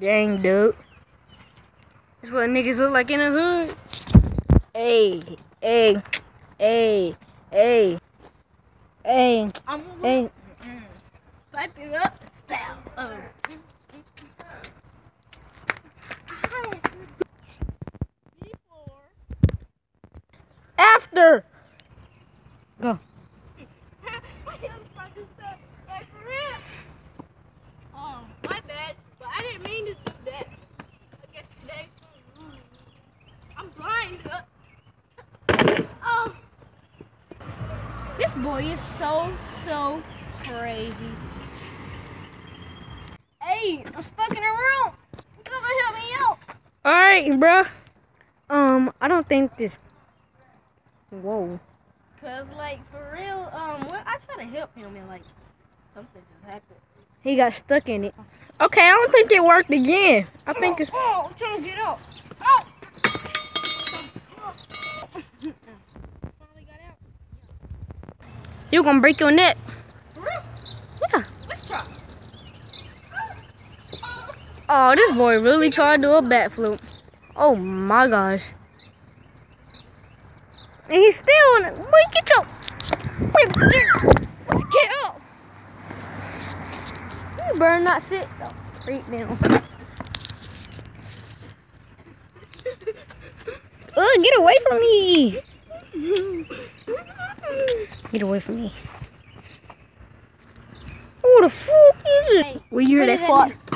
Dang, dude. That's what niggas look like in the hood. Hey, hey, hey, hey, hey, I'm hey. Mm-hmm. Pipe it up. Style. Oh. After. Go. Oh, my bad. But I didn't mean to do that. I guess today's so rude. I'm blind. Uh, oh. This boy is so, so crazy. Hey, I'm stuck in a room. Come and help me out. All right, bro. Um, I don't think this. Whoa. Cause like for real, um, when I try to help him and like something just happened. He got stuck in it. Okay, I don't think it worked again. I think it's. Oh, I'm trying to get out. Oh. Finally got out. You gonna break your neck. Yeah. Oh, this boy really tried to do a backflip. Oh my gosh. And he's still in it. Boy, get. Wait, get, up. You better not sit. Right down. Ugh, get away from me. Get away from me. Who the fuck is it? Hey, Will you hear what that does fart? that